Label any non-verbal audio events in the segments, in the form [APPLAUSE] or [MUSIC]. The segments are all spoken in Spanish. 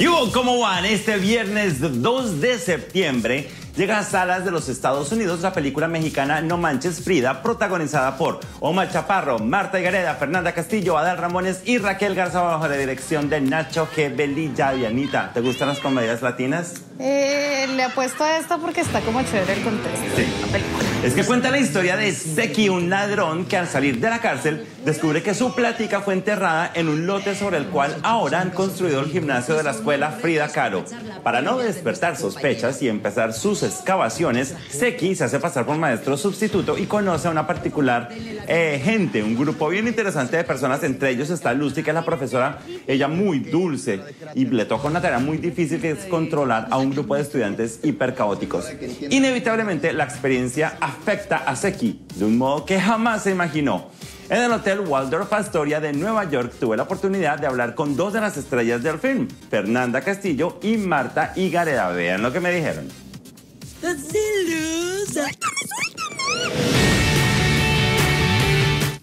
¿Qué hubo? ¿Cómo van? Este viernes 2 de septiembre llega a salas de los Estados Unidos la película mexicana No Manches Frida, protagonizada por Omar Chaparro, Marta Higareda, Fernanda Castillo, Adal Ramones y Raquel Garza bajo la dirección de Nacho G. Belilla. Dianita, ¿te gustan las comedias latinas? Eh, le apuesto a esto porque está como chévere el contexto. Sí. Es que cuenta la historia de Seki, un ladrón que al salir de la cárcel descubre que su plática fue enterrada en un lote sobre el cual ahora han construido el gimnasio de la escuela Frida Kahlo. Para no despertar sospechas y empezar sus excavaciones, Seki se hace pasar por maestro sustituto y conoce a una particular eh, gente, un grupo bien interesante de personas. Entre ellos está Lucy, que es la profesora, ella muy dulce y le toca una tarea muy difícil que es controlar a un grupo de estudiantes hipercaóticos. Inevitablemente, la experiencia afecta a Seki de un modo que jamás se imaginó. En el Hotel Waldorf Astoria de Nueva York tuve la oportunidad de hablar con dos de las estrellas del film, Fernanda Castillo y Marta Higareda. Vean lo que me dijeron.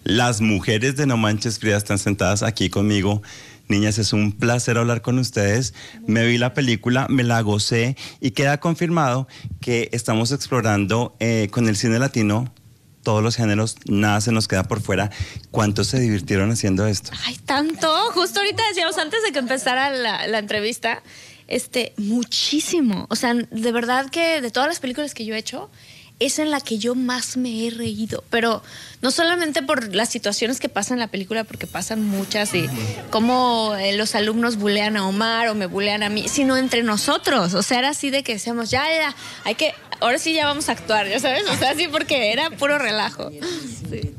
Las mujeres de No Manches Frida están sentadas aquí conmigo. Niñas, es un placer hablar con ustedes. Me vi la película, me la gocé y queda confirmado que estamos explorando eh, con el cine latino todos los géneros, nada se nos queda por fuera. ¿Cuántos se divirtieron haciendo esto? Ay, tanto. Justo ahorita decíamos antes de que empezara la, la entrevista, este, muchísimo. O sea, de verdad que de todas las películas que yo he hecho, es en la que yo más me he reído, pero no solamente por las situaciones que pasan en la película, porque pasan muchas y cómo eh, los alumnos bulean a Omar o me bulean a mí, sino entre nosotros. O sea, era así de que decíamos, ya, ya, hay que, ahora sí ya vamos a actuar, ya sabes, o sea, sí, porque era puro relajo.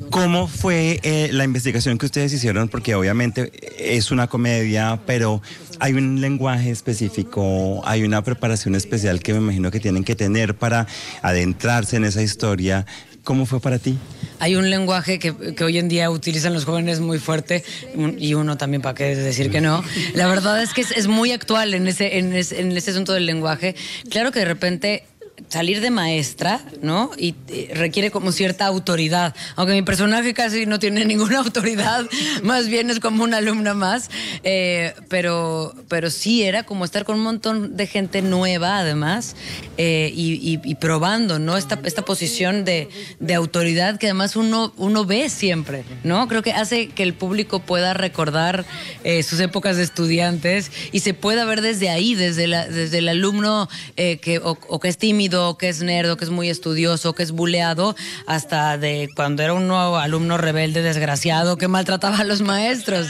¿Cómo fue eh, la investigación que ustedes hicieron? Porque obviamente es una comedia, pero hay un lenguaje específico, hay una preparación especial que me imagino que tienen que tener para adentrarse en esa historia. ¿Cómo fue para ti? Hay un lenguaje que, que, hoy en día utilizan los jóvenes muy fuerte y uno también, ¿para qué decir que no? La verdad es que es, es muy actual en ese, en, ese, en ese asunto del lenguaje. Claro que de repente salir de maestra, ¿no? Y eh, requiere como cierta autoridad, aunque mi personaje casi no tiene ninguna [LAUGHS] autoridad, más bien es como una alumna más, eh, pero, pero sí era como estar con un montón de gente nueva además eh, y, y, y, probando, ¿no? Esta, esta posición de, de, autoridad que además uno, uno ve siempre, ¿no? Creo que hace que el público pueda recordar sus épocas de estudiantes y se pueda ver desde ahí, desde, la, desde el alumno que, o, o que es tímido que es nerdo, que es muy estudioso, que es buleado, hasta de cuando era un nuevo alumno rebelde, desgraciado, que maltrataba a los maestros.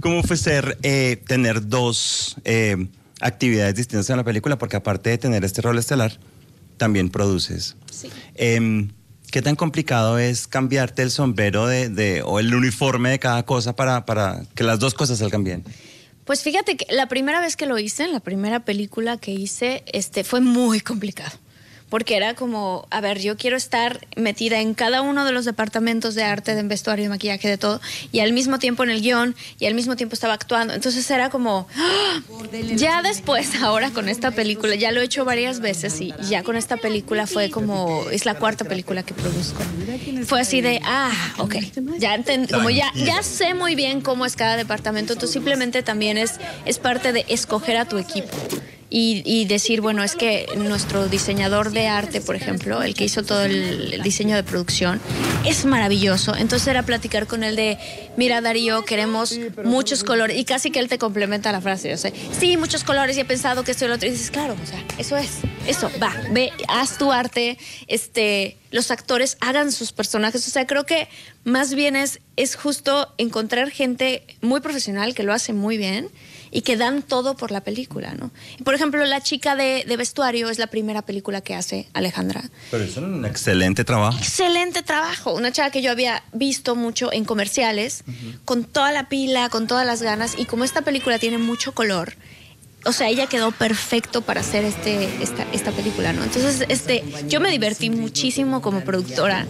¿Cómo fue ser, eh, tener dos eh, actividades distintas en la película? Porque aparte de tener este rol estelar, también produces. Sí. Eh, ¿Qué tan complicado es cambiarte el sombrero de, de, o el uniforme de cada cosa para, para que las dos cosas salgan bien? Pues fíjate que la primera vez que lo hice, en la primera película que hice, este, fue muy complicado. Porque era como, a ver, yo quiero estar metida en cada uno de los departamentos de arte, de vestuario, de maquillaje, de todo, y al mismo tiempo en el guion, y al mismo tiempo estaba actuando. Entonces era como, ¡ah! ya después, [LAUGHS] ahora con esta película, ya lo he hecho varias veces, y ya con esta película fue como, es la cuarta película que produzco. Fue así de, ah, ok, ya como ya, ya sé muy bien cómo es cada departamento, entonces simplemente también es, es parte de escoger a tu equipo. Y, y, decir, bueno, es que nuestro diseñador de arte, por ejemplo, el que hizo todo el, diseño de producción, es maravilloso. Entonces era platicar con él de, mira Darío, queremos muchos colores. Y casi que él te complementa la frase. O sea, sí, muchos colores y he pensado que esto y lo otro. Y dices, claro, o sea, eso es, eso, va, ve, haz tu arte, este, los actores hagan sus personajes. O sea, creo que más bien es, es justo encontrar gente muy profesional que lo hace muy bien y que dan todo por la película, ¿no? Por ejemplo, La chica de, de, vestuario es la primera película que hace Alejandra. Pero es un excelente trabajo. Excelente trabajo. Una chava que yo había visto mucho en comerciales, uh -huh. con toda la pila, con todas las ganas, y como esta película tiene mucho color, o sea, ella quedó perfecto para hacer este, esta, esta película, ¿no? Entonces, este, yo me divertí muchísimo como productora,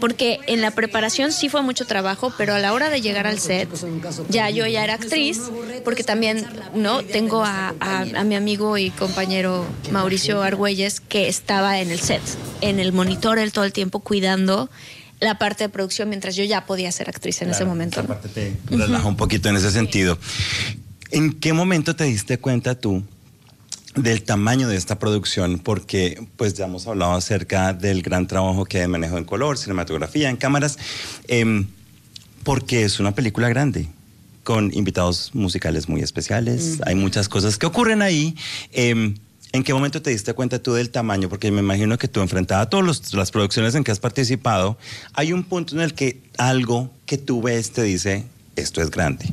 porque en la preparación sí fue mucho trabajo, pero a la hora de llegar al set, ya yo ya era actriz, porque también, ¿no? Tengo a, a, a mi amigo y compañero Mauricio Argüelles, que estaba en el set, en el monitor él todo el tiempo cuidando la parte de producción mientras yo ya podía ser actriz en claro, ese momento. Esa parte te relaja uh -huh. un poquito en ese sentido. ¿En qué momento te diste cuenta tú del tamaño de esta producción? Porque pues ya hemos hablado acerca del gran trabajo que en manejo en color, cinematografía, en cámaras, em, porque es una película grande con invitados musicales muy especiales, hay muchas cosas que ocurren ahí. Em, ¿En qué momento te diste cuenta tú del tamaño? Porque me imagino que tú enfrentada a todas las producciones en que has participado, hay un punto en el que algo que tú ves te dice, esto es grande.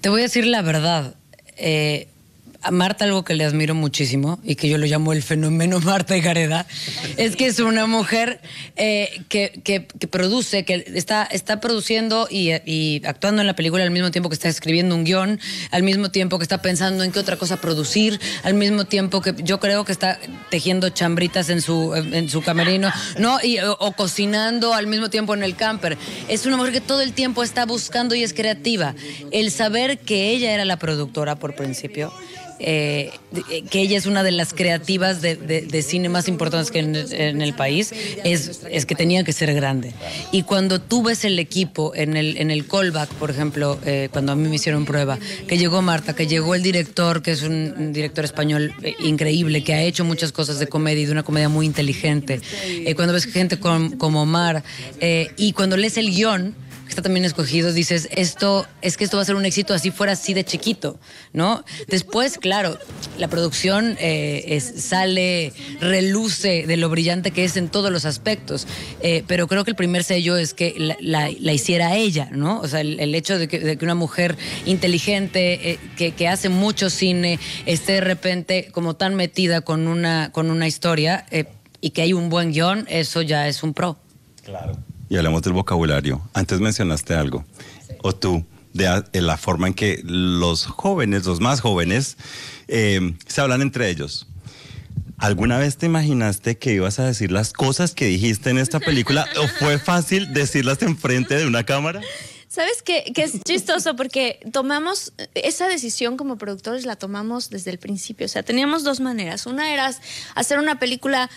Te voy a decir la verdad. Eh, a Marta algo que le admiro muchísimo y que yo lo llamo el fenómeno [LAUGHS] Marta y Gareda, es que es una mujer eh, que, que, produce, que está, está produciendo y, actuando en la película al mismo tiempo que está escribiendo un guion, al mismo tiempo que está pensando en qué otra cosa producir, al mismo tiempo que yo creo que está tejiendo chambritas en su, en su camerino, ¿no? Y, o, cocinando al mismo tiempo en el camper. Es una mujer que todo el tiempo está buscando y es creativa. El saber que ella era la productora por principio eh, que ella es una de las creativas de, cine más importantes que en, el país, es, es, que tenía que ser grande. Y cuando tú ves el equipo en el, en el callback, por ejemplo, eh, cuando a mí me hicieron prueba, que llegó Marta, que llegó el director, que es un, director español eh, increíble, que ha hecho muchas cosas de comedia y de una comedia muy inteligente, cuando ves gente como Mar, y cuando lees el guion, está también escogido, dices, esto es que esto va a ser un éxito así fuera así de chiquito, ¿no? Después, claro, la producción eh, sale, reluce de lo brillante que es en todos los aspectos, eh, pero creo que el primer sello es que la, hiciera ella, ¿no? O sea, el, hecho de que, una mujer inteligente, eh, que, hace mucho cine, esté de repente como tan metida con una, con una historia y que hay un buen guion, eso ya es un pro. Claro y hablamos del vocabulario. Antes mencionaste algo, o tú, de la forma en que los jóvenes, los más jóvenes, eh, se hablan entre ellos. ¿Alguna vez te imaginaste que ibas a decir las cosas que dijiste en esta película o fue fácil decirlas enfrente de una cámara? ¿Sabes qué, qué, es chistoso? Porque tomamos esa decisión como productores, la tomamos desde el principio. O sea, teníamos dos maneras. Una era hacer una película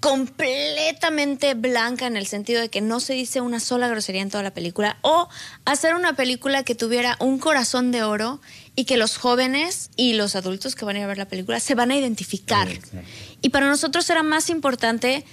completamente blanca en el sentido de que no se dice una sola grosería en toda la película, o hacer una película que tuviera un corazón de oro y que los jóvenes y los adultos que van a ir a ver la película se van a identificar. Y para nosotros era más importante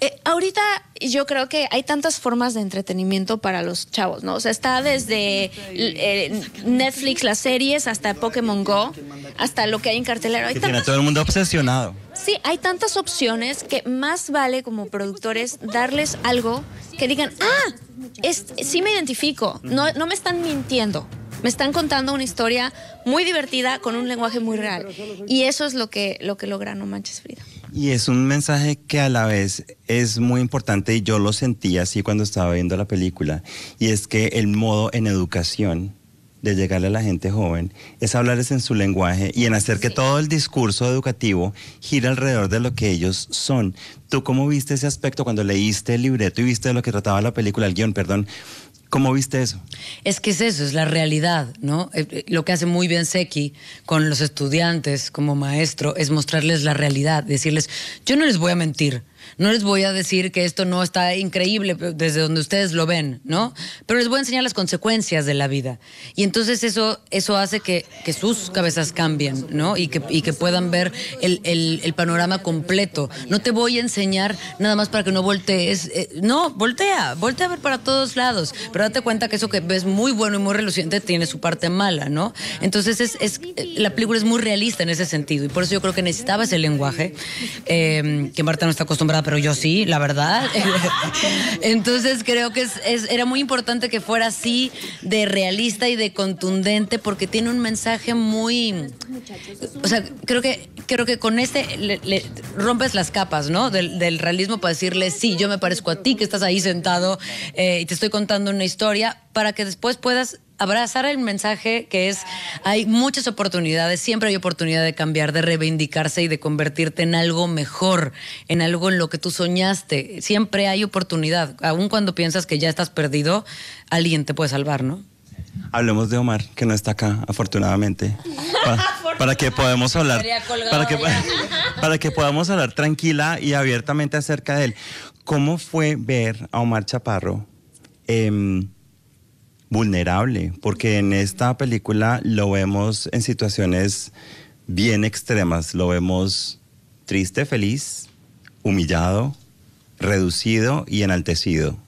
eh, ahorita yo creo que hay tantas formas de entretenimiento para los chavos, ¿no? O sea, está desde eh, Netflix, las series, hasta Pokémon Go, hasta lo que hay en cartelero. Hay tiene todo el mundo obsesionado. Sí, hay tantas opciones que más vale como productores darles algo que digan, ah, es, sí me identifico, no, no me están mintiendo. Me están contando una historia muy divertida con un lenguaje muy real. Y eso es lo que, lo que logra No Manches Frida. Y es un mensaje que a la vez es muy importante y yo lo sentí así cuando estaba viendo la película. Y es que el modo en educación de llegarle a la gente joven es hablarles en su lenguaje y en hacer que todo el discurso educativo gire alrededor de lo que ellos son. ¿Tú cómo viste ese aspecto cuando leíste el libreto y viste de lo que trataba la película, el guion, perdón? ¿Cómo viste eso? Es que es eso, es la realidad, ¿no? Eh, eh, lo que hace muy bien Seki con los estudiantes como maestro es mostrarles la realidad, decirles, yo no les voy a mentir, no les voy a decir que esto no está increíble desde donde ustedes lo ven, ¿no? Pero les voy a enseñar las consecuencias de la vida. Y entonces eso, eso hace que, que sus cabezas cambien, ¿no? Y que, y que puedan ver el, el, panorama completo. No te voy a enseñar nada más para que no voltees. Eh, no, voltea, voltea a ver para todos lados. Pero date cuenta que eso que ves muy bueno y muy reluciente tiene su parte mala, ¿no? Entonces es, es la película es muy realista en ese sentido. Y por eso yo creo que necesitaba ese lenguaje eh, que Marta no está acostumbrada pero yo sí, la verdad. [LAUGHS] Entonces creo que es, era muy importante que fuera así de realista y de contundente porque tiene un mensaje muy... O sea, creo que, creo que con este le, rompes las capas, ¿no? Del, realismo para decirle, sí, yo me parezco a ti que estás ahí sentado eh, y te estoy contando una historia para que después puedas abrazar el mensaje que es, hay muchas oportunidades, siempre hay oportunidad de cambiar, de reivindicarse y de convertirte en algo mejor, en algo en lo que tú soñaste. Siempre hay oportunidad, aun cuando piensas que ya estás perdido, alguien te puede salvar, ¿no? Hablemos de Omar, que no está acá, afortunadamente, [LAUGHS] para, que podamos hablar, para que, para que podamos hablar tranquila y abiertamente acerca de él. ¿Cómo fue ver a Omar Chaparro? Em, vulnerable, porque en esta película lo vemos en situaciones bien extremas, lo vemos triste, feliz, humillado, reducido y enaltecido.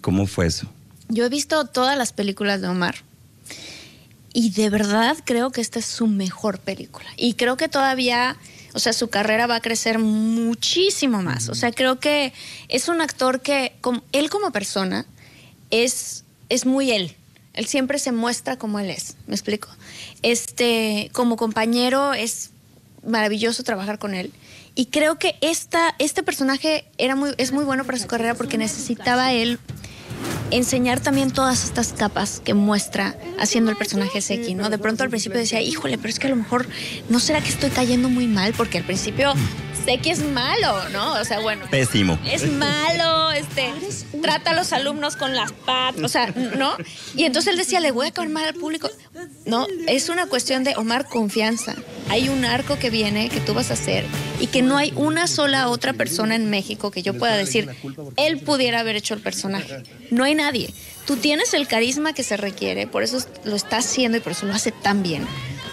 ¿Cómo fue eso? Yo he visto todas las películas de Omar y de verdad creo que esta es su mejor película. Y creo que todavía, o sea, su carrera va a crecer muchísimo más. O sea, creo que es un actor que, él como persona, es, es muy él. Él siempre se muestra como él es, ¿me explico? Este, como compañero es maravilloso trabajar con él. Y creo que esta, este personaje era muy, es muy bueno para su carrera porque necesitaba él enseñar también todas estas capas que muestra haciendo el personaje Seki, ¿no? De pronto al principio decía, híjole, pero es que a lo mejor no será que estoy cayendo muy mal, porque al principio Seki es malo, ¿no? O sea, bueno. Pésimo. Es malo, este, trata a los alumnos con las patas, o sea, ¿no? Y entonces él decía, le voy a caer mal al público. No, es una cuestión de Omar confianza. Hay un arco que viene que tú vas a hacer y que no hay una sola otra persona en México que yo pueda decir, él pudiera haber hecho el personaje. No hay nadie. Tú tienes el carisma que se requiere, por eso lo está haciendo y por eso lo hace tan bien.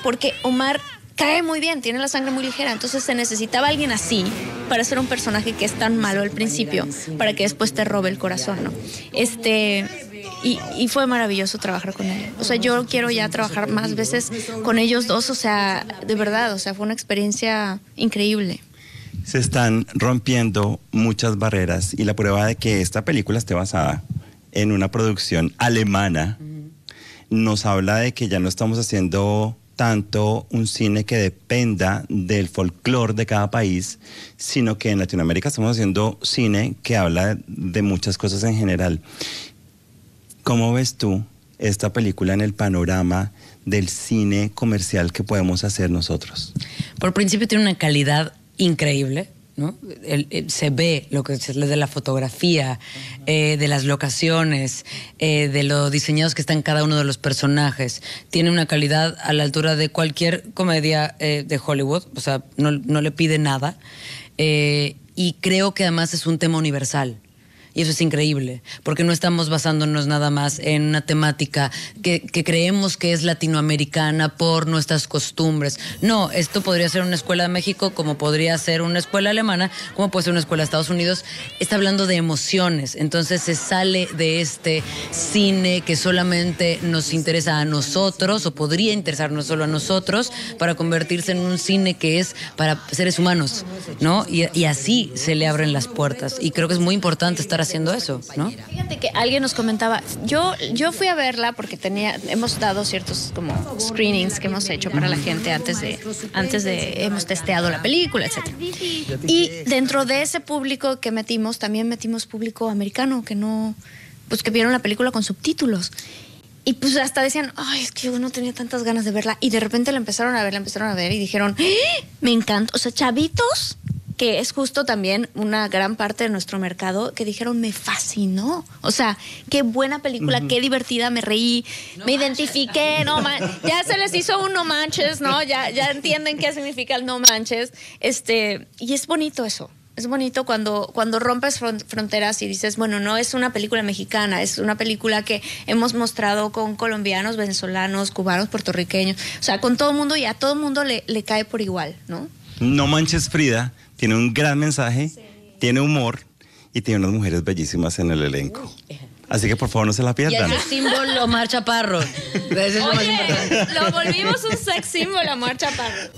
Porque Omar cae muy bien, tiene la sangre muy ligera, entonces se necesitaba alguien así para ser un personaje que es tan malo al principio, para que después te robe el corazón, ¿no? Este, y, y, fue maravilloso trabajar con él. O sea, yo quiero ya trabajar más veces con ellos dos, o sea, de verdad, o sea, fue una experiencia increíble. Se están rompiendo muchas barreras y la prueba de que esta película esté basada en una producción alemana nos habla de que ya no estamos haciendo tanto un cine que dependa del folclore de cada país, sino que en Latinoamérica estamos haciendo cine que habla de muchas cosas en general. ¿Cómo ves tú esta película en el panorama del cine comercial que podemos hacer nosotros? Por principio tiene una calidad increíble. ¿No? se ve lo que es de la fotografía, eh, de las locaciones, eh, de lo diseñados que están cada uno de los personajes. Tiene una calidad a la altura de cualquier comedia eh, de Hollywood, o sea, no, no le pide nada. y creo que además es un tema universal. Y eso es increíble, porque no estamos basándonos nada más en una temática que, creemos que es latinoamericana por nuestras costumbres. No, esto podría ser una escuela de México, como podría ser una escuela alemana, como puede ser una escuela de Estados Unidos. Está hablando de emociones, entonces se sale de este cine que solamente nos interesa a nosotros, o podría interesarnos solo a nosotros, para convertirse en un cine que es para seres humanos, ¿no? Y, y así se le abren las puertas. Y creo que es muy importante estar haciendo eso, ¿no? Fíjate que alguien nos comentaba, yo, yo fui a verla porque tenía, hemos dado ciertos como screenings que hemos hecho para la gente antes de, antes de, hemos testeado la película, etc. Y dentro de ese público que metimos, también metimos público americano que no, pues que vieron la película con subtítulos. Y pues hasta decían, ay, es que yo no tenía tantas ganas de verla. Y de repente la empezaron a ver, la empezaron a ver y dijeron, ¡Ah! me encanta. O sea, chavitos que es justo también una gran parte de nuestro mercado, que dijeron, me fascinó. O sea, qué buena película, qué divertida, me reí, me identifiqué, no ya se les hizo un no manches, ¿no? Ya, ya entienden qué significa el no manches. Este, y es bonito eso. Es bonito cuando, cuando rompes fronteras y dices, bueno, no es una película mexicana, es una película que hemos mostrado con colombianos, venezolanos, cubanos, puertorriqueños, o sea, con todo el mundo y a todo el mundo le, le cae por igual, ¿no? No manches Frida tiene un gran mensaje, tiene humor y tiene unas mujeres bellísimas en el elenco. Así que por favor no se la pierdan. Y ese símbolo Marcha Parro. Oye, lo volvimos un sex símbolo Marcha Parro.